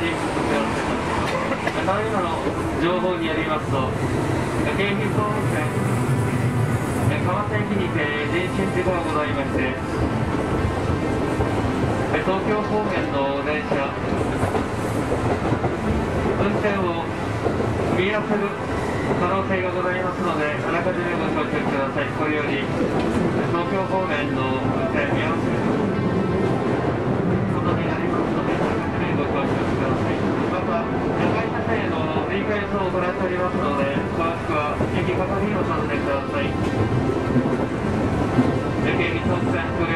りお知らせいたしまただいまの情報によりますと京浜総武線川崎駅にて人身事故がございまして東京方面の電車運転を見合わせる可能性がございますのであらかじめご承知くださいこれより東京方面の運転見合わせご承知ください。また野外車線への振り返りを行っておりますので詳しくは駅係員を訪ねてください京浜東北線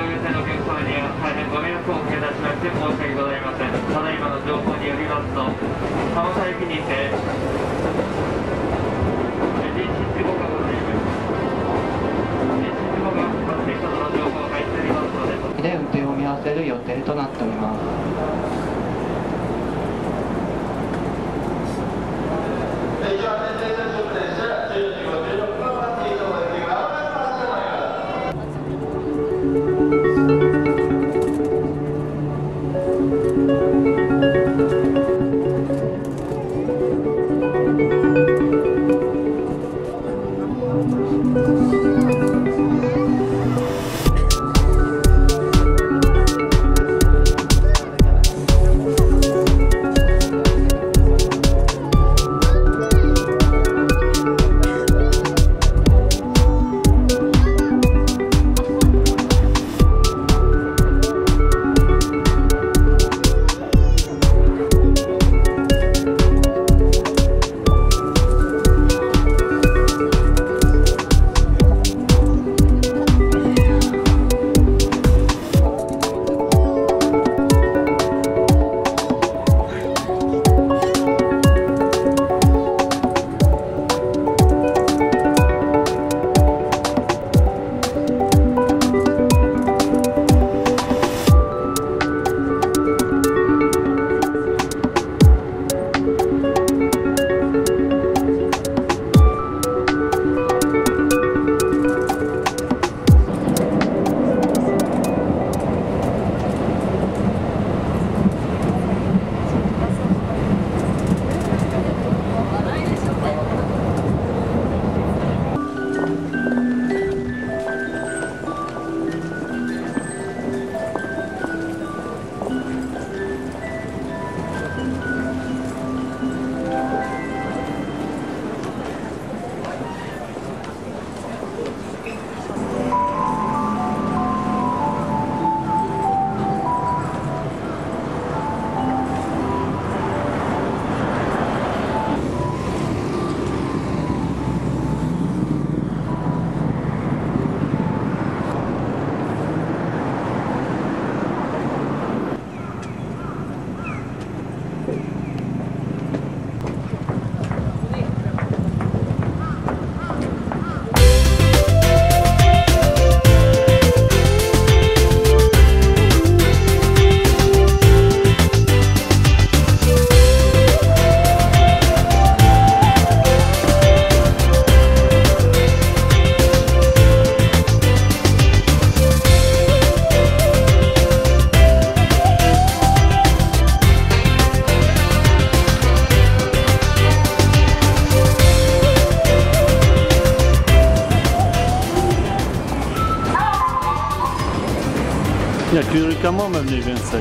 Jak Julika Momę mniej więcej.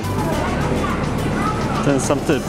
Ten sam typ.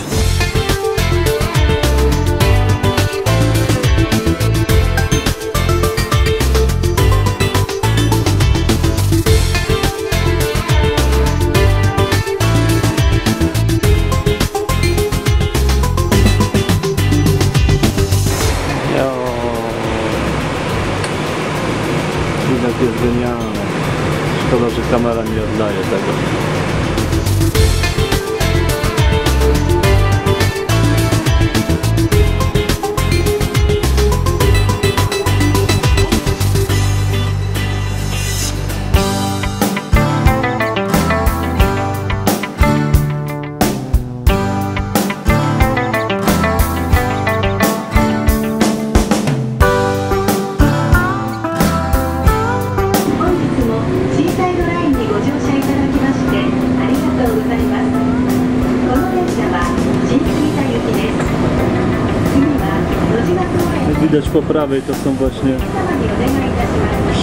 Po prawej to są właśnie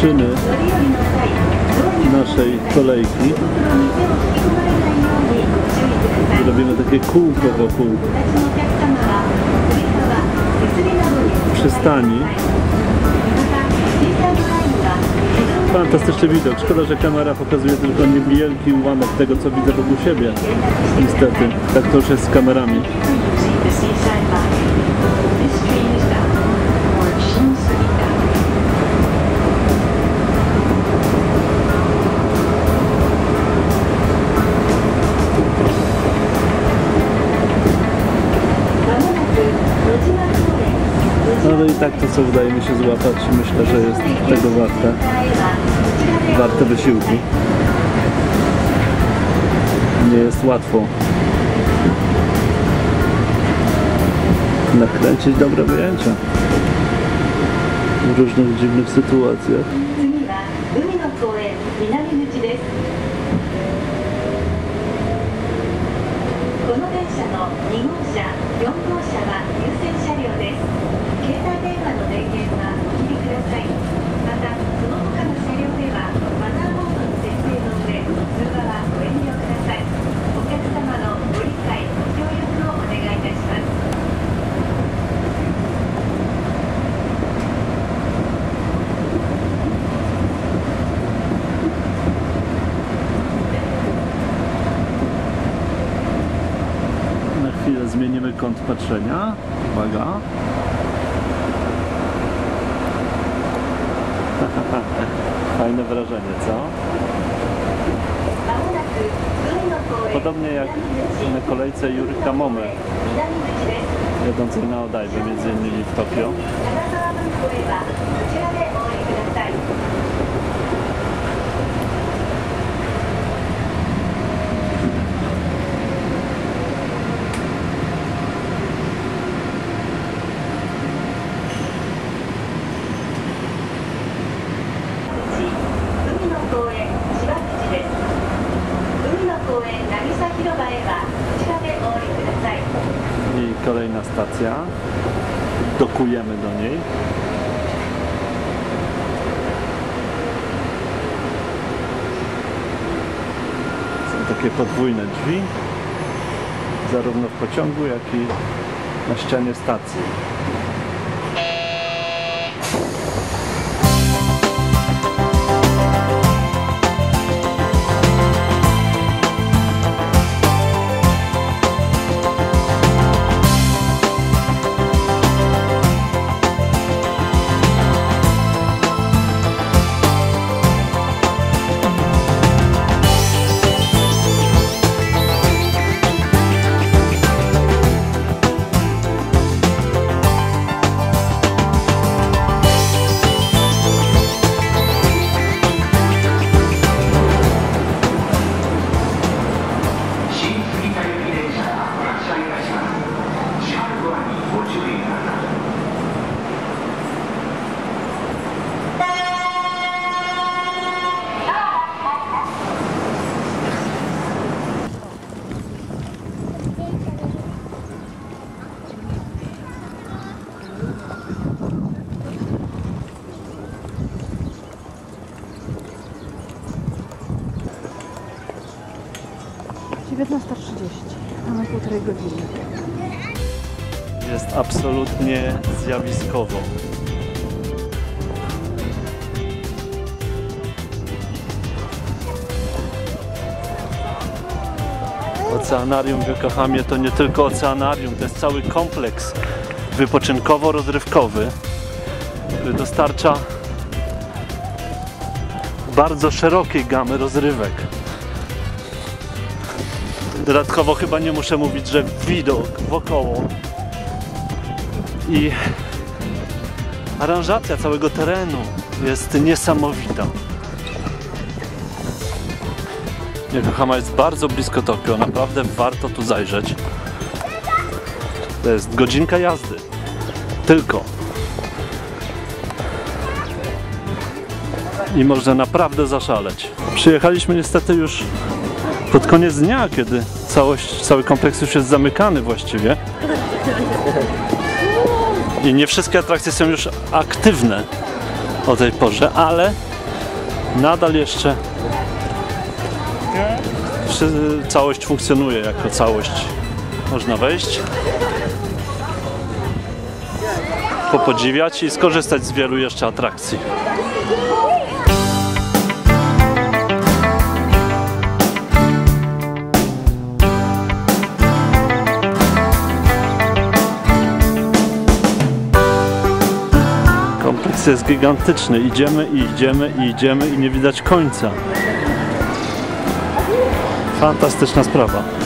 szyny naszej kolejki. Robimy takie kółko wokół przystani. Fantastyczny widok. Szkoda, że kamera pokazuje tylko niewielki ułamek tego, co widzę wokół siebie. Niestety. Tak to już jest z kamerami. No i tak to, co udaje mi się złapać, myślę, że jest tego warte. Warte wysiłku. Nie jest łatwo nakręcić dobre wyjęcia w różnych dziwnych sytuacjach. 次 patrzenia. Uwaga. Fajne wrażenie, co? Podobnie jak na kolejce Jurika Momy, jadącej na Odajbę, między innymi w Tokio. Stacja. Dokujemy do niej. Są takie podwójne drzwi, zarówno w pociągu, jak i na ścianie stacji. Mamy półtorej godziny. Jest absolutnie zjawiskowo. Oceanarium w Yokohamie to nie tylko oceanarium, to jest cały kompleks wypoczynkowo-rozrywkowy, który dostarcza bardzo szerokiej gamy rozrywek. Dodatkowo chyba nie muszę mówić, że widok wokoło i aranżacja całego terenu jest niesamowita. Yokohama jest bardzo blisko Tokio, naprawdę warto tu zajrzeć. To jest godzinka jazdy. Tylko. I można naprawdę zaszaleć. Przyjechaliśmy niestety już pod koniec dnia, kiedy całość, cały kompleks już jest zamykany właściwie. I nie wszystkie atrakcje są już aktywne o tej porze, ale nadal jeszcze całość funkcjonuje jako całość. Można wejść, popodziwiać i skorzystać z wielu jeszcze atrakcji. Kompleks jest gigantyczny. Idziemy i idziemy i idziemy i nie widać końca. Fantastyczna sprawa.